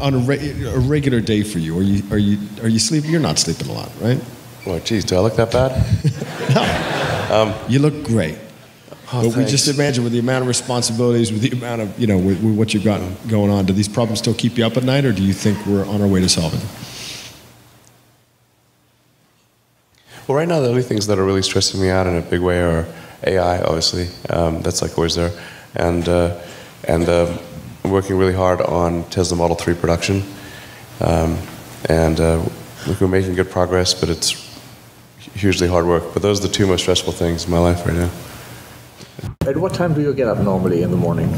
on a, re- a regular day for you? Are you are you are you sleeping? You're not sleeping a lot, right? Oh, geez, do I look that bad? No, You look great. Oh, but we just imagine with the amount of responsibilities, with the amount of, you know, with, with what you've got going on, do these problems still keep you up at night, or do you think we're on our way to solving them? Well, right now, the only things that are really stressing me out in a big way are AI, obviously. Um, that's like always there. And, uh, and uh, I'm working really hard on Tesla Model 3 production. Um, and uh, we're making good progress, but it's hugely hard work. But those are the two most stressful things in my life right now. At what time do you get up normally in the morning?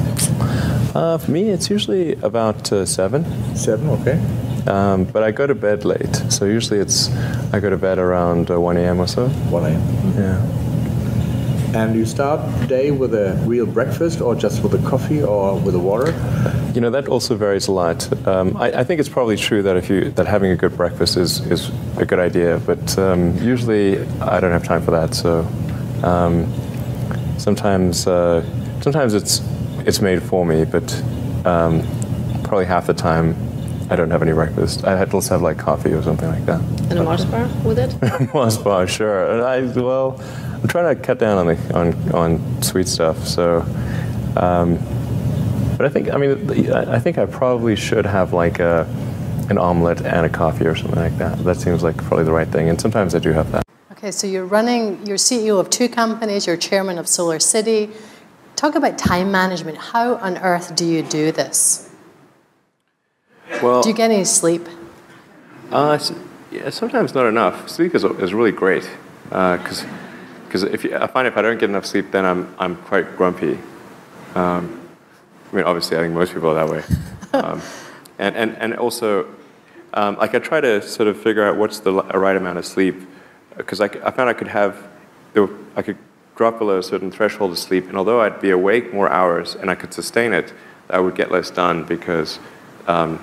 Uh, for me, it's usually about uh, seven. Seven, okay. Um, but I go to bed late, so usually it's I go to bed around uh, 1 a.m. or so. 1 a.m. Yeah. And you start day with a real breakfast or just with a coffee or with a water? You know that also varies a lot. Um, I, I think it's probably true that if you that having a good breakfast is is a good idea, but um, usually I don't have time for that. So um, sometimes uh, sometimes it's it's made for me, but um, probably half the time I don't have any breakfast. I had to have like coffee or something like that. And a Mars bar with it? Mars bar, sure. And I well, I'm trying to cut down on the on on sweet stuff. So, um, but I think I mean I I think I probably should have like a an omelet and a coffee or something like that. That seems like probably the right thing. And sometimes I do have that. Okay, so you're running, you're CEO of two companies, you're chairman of Solar City. Talk about time management. How on earth do you do this? Well, Do you get any sleep? Uh, yeah, sometimes not enough. Sleep is, is really great because because if you, I find if I don't get enough sleep, then I'm I'm quite grumpy. Um, I mean, obviously, I think most people are that way. Um, and, and and also, um, like I try to sort of figure out what's the right amount of sleep because I found I could have I could drop below a certain threshold of sleep, and although I'd be awake more hours and I could sustain it, I would get less done because. Um,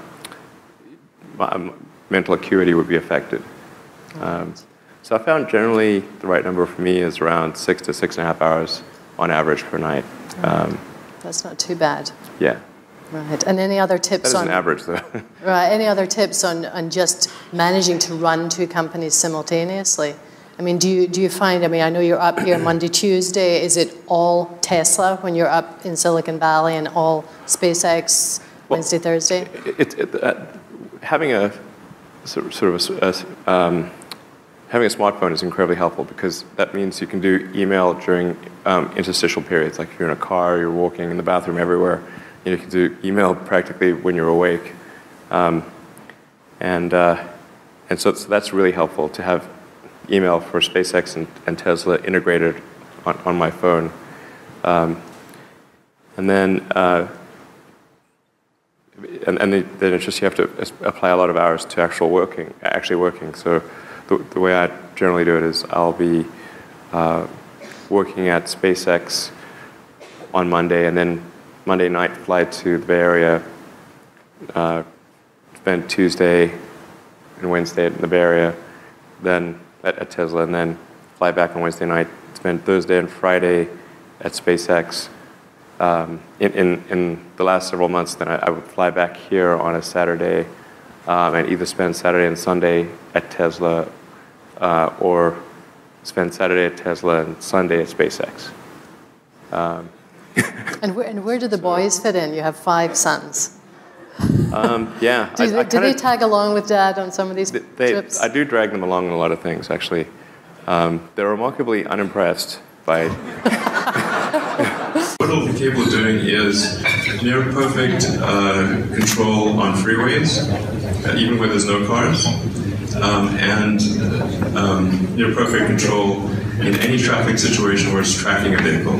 mental acuity would be affected. Um, so I found generally the right number for me is around six to six and a half hours on average per night. Um, That's not too bad. yeah, Right. And any other tips on an average though. right? Any other tips on, on just managing to run two companies simultaneously? I mean, do you do you find? I mean, I know you're up here Monday, Tuesday. Is it all Tesla when you're up in Silicon Valley, and all SpaceX Wednesday, Thursday? it, it, uh, having a sort of, a, um, having a smartphone is incredibly helpful because that means you can do email during um, interstitial periods, like if you're in a car, you're walking in the bathroom, everywhere. You, know, you can do email practically when you're awake, um, and uh, and so, so that's really helpful to have email for SpaceX and, and Tesla integrated on, on my phone, um, and then. Uh, and, and then it's just you have to apply a lot of hours to actual working, actually working. So the, the way I generally do it is I'll be uh, working at SpaceX on Monday, and then Monday night fly to the Bay Area, uh, spend Tuesday and Wednesday in the Bay Area, then at, at Tesla, and then fly back on Wednesday night, spend Thursday and Friday at SpaceX um, in, in, in the last several months, then I, I would fly back here on a Saturday um, and either spend Saturday and Sunday at Tesla uh, or spend Saturday at Tesla and Sunday at SpaceX. Um, And where, and where do the boys fit in? You have five sons. um, yeah, Do, I, they, I do kinda- tag along with dad on some of these they, trips? I do drag them along in a lot of things, actually. Um, they're remarkably unimpressed by What be capable of doing is near perfect uh, control on freeways, uh, even where there's no cars, um, and um, near perfect control in any traffic situation where it's tracking a vehicle.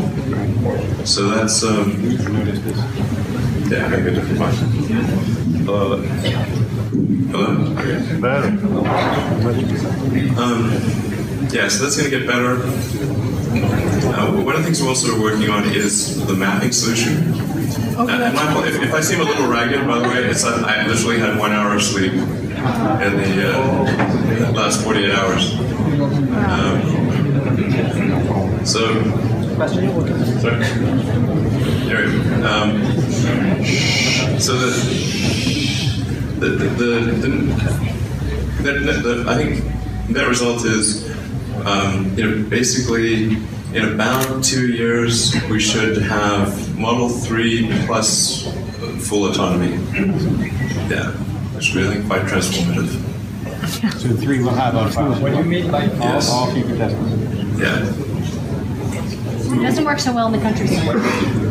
So that's um, yeah, maybe a different one. Hello. Hello. Um, yeah, so that's going to get better. Uh, one of the things we're also working on is the mapping solution. Uh, and if, if I seem a little ragged, by the way, it's that I literally had one hour of sleep in the uh, last 48 hours. Um, so, sorry. Um, so the the, the, the, the, the, I think that result is, um, you know, basically in about two years we should have Model 3 plus full autonomy. Yeah, it's really quite transformative. So three will have autopilot. What do you mean by all, Yes. all future Teslas? Yeah. It doesn't work so well in the countryside.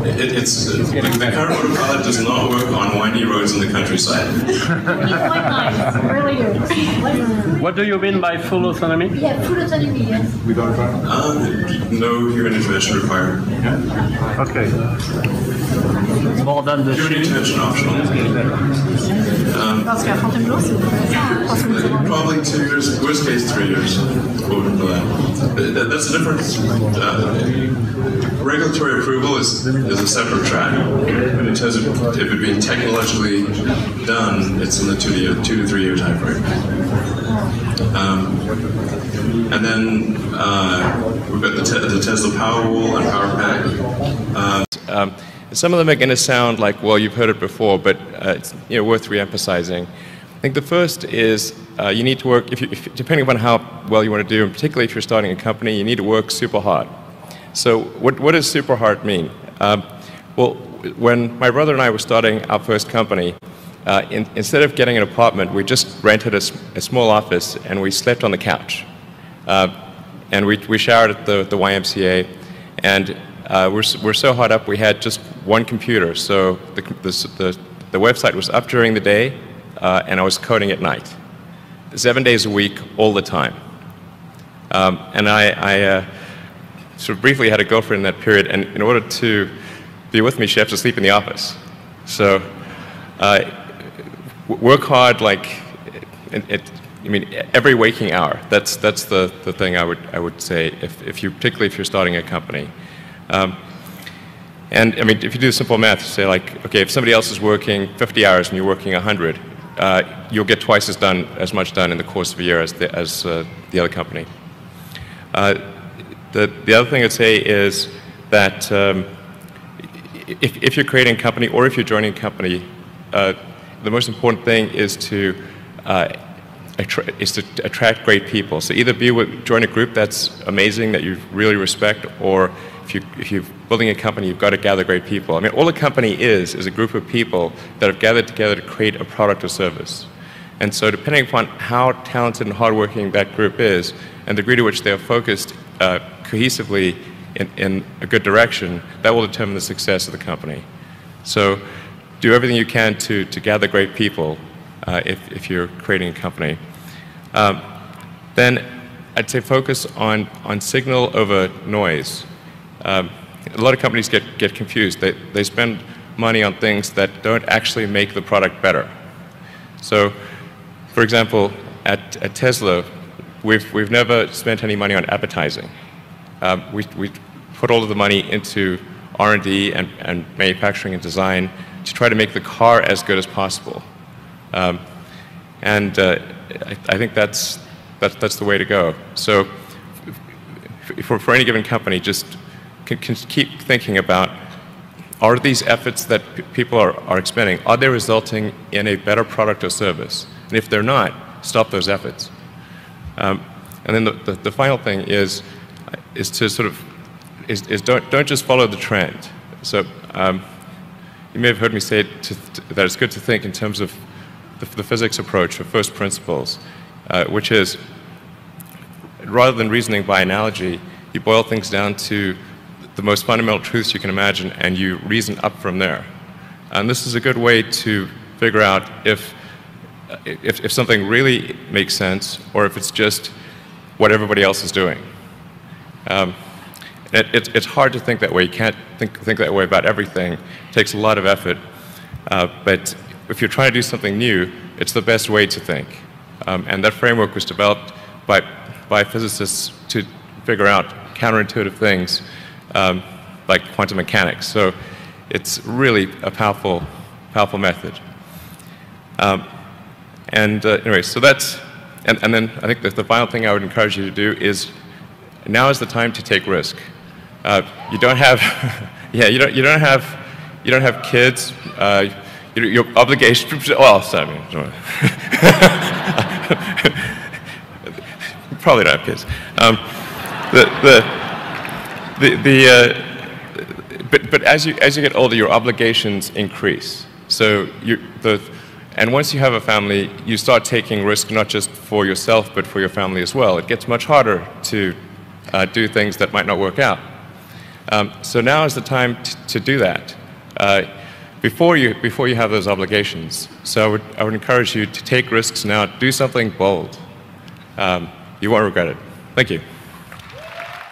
It, it's the, the current autopilot does not work on windy roads in the countryside. Really. What do you mean by full autonomy? Yeah, full autonomy, yes. With autopilot? Um, no human intervention required. Okay. More than the Human ship. intervention optional. Parce qu'à Fontainebleau, c'est intéressant, parce que nous avons Probably two years, worst case three years. Over for that. That- That's the difference. Uh, regulatory approval is, is a separate track. In terms of if it being technologically done, it's in the two to, year, two to three year time frame. Um, and then uh, we've got the, te- the Tesla Powerwall and Powerpack. Um, some of them are going to sound like, well, you've heard it before, but uh, it's you know, worth re-emphasizing. I think the first is uh, you need to work, if you, if, depending upon how well you want to do, and particularly if you're starting a company, you need to work super hard. So what, what does super hard mean? Um, well, when my brother and I were starting our first company, uh, in, instead of getting an apartment, we just rented a small office and we slept on the couch. Uh, and we, we showered at the, the YMCA, and uh, we're, we're so hot up we had just one computer. So the, the, the, the website was up during the day, uh, and I was coding at night. Seven days a week, all the time. Um, and I, I uh, sort of briefly had a girlfriend in that period, and in order to be with me, she had to sleep in the office. So uh, work hard, like, it, it, I mean, every waking hour. That's, that's the, the thing I would, I would say, if, if you, particularly if you're starting a company. Um, and I mean, if you do simple math, say like, okay, if somebody else is working 50 hours and you're working 100, uh, you'll get twice as done, as much done in the course of a year as the, as, uh, the other company. Uh, the, the other thing I'd say is that um, if, if you're creating a company or if you're joining a company, uh, the most important thing is to uh, is to attract great people. So either be with, join a group that's amazing that you really respect, or if you if you're building a company, you've got to gather great people. I mean, all a company is is a group of people that have gathered together to create a product or service. And so, depending upon how talented and hardworking that group is, and the degree to which they are focused uh, cohesively in, in a good direction, that will determine the success of the company. So, do everything you can to, to gather great people uh, if, if you're creating a company. Um, then I'd say focus on, on signal over noise. Um, a lot of companies get, get confused. They, they spend money on things that don't actually make the product better. So, for example, at, at Tesla, we've, we've never spent any money on advertising. Um, we, we put all of the money into R&D and, and manufacturing and design to try to make the car as good as possible. Um, and uh, I, I think that's, that's, that's the way to go. So for, for any given company, just keep thinking about are these efforts that people are, are expending, are they resulting in a better product or service? And if they're not, stop those efforts. Um, and then the, the, the final thing is, is to sort of, is, is don't, don't just follow the trend. So um, you may have heard me say to, to, that it's good to think in terms of the, the physics approach or first principles, uh, which is rather than reasoning by analogy, you boil things down to the most fundamental truths you can imagine and you reason up from there. And this is a good way to figure out if, if, if something really makes sense or if it's just what everybody else is doing. Um, it, it, it's hard to think that way. You can't think, think that way about everything. It takes a lot of effort. Uh, but if you're trying to do something new, it's the best way to think. Um, and that framework was developed by, by physicists to figure out counterintuitive things um, like quantum mechanics. So it's really a powerful, powerful method. Um, and uh, anyway, so that's, and, and then I think the final thing I would encourage you to do is now is the time to take risk. Uh, you don't have, yeah, you don't, you don't have, you don't have kids. Uh, your, your obligation. Well, sorry, I mean, probably don't have kids. Um, the the the, the uh, but but as you as you get older, your obligations increase. So you the and once you have a family, you start taking risk not just for yourself but for your family as well. It gets much harder to uh, do things that might not work out. Um, so now is the time to do that. Uh, before you, before you have those obligations. So I would, I would encourage you to take risks now, do something bold. Um, you won't regret it. Thank you.